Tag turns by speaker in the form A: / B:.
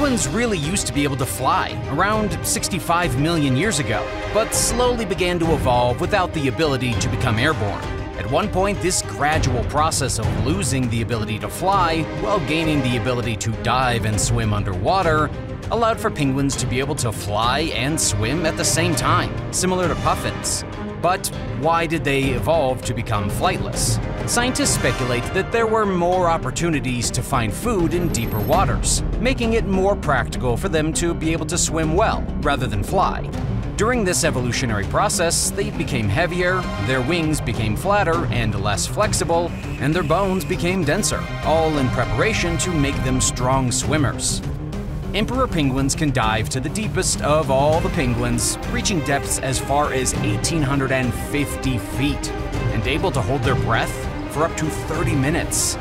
A: Penguins really used to be able to fly around 65 million years ago, but slowly began to evolve without the ability to become airborne. At one point, this gradual process of losing the ability to fly while gaining the ability to dive and swim underwater allowed for penguins to be able to fly and swim at the same time, similar to puffins. But why did they evolve to become flightless? Scientists speculate that there were more opportunities to find food in deeper waters, making it more practical for them to be able to swim well rather than fly. During this evolutionary process, they became heavier, their wings became flatter and less flexible, and their bones became denser, all in preparation to make them strong swimmers. Emperor penguins can dive to the deepest of all the penguins, reaching depths as far as 1,850 feet, and able to hold their breath for up to 30 minutes.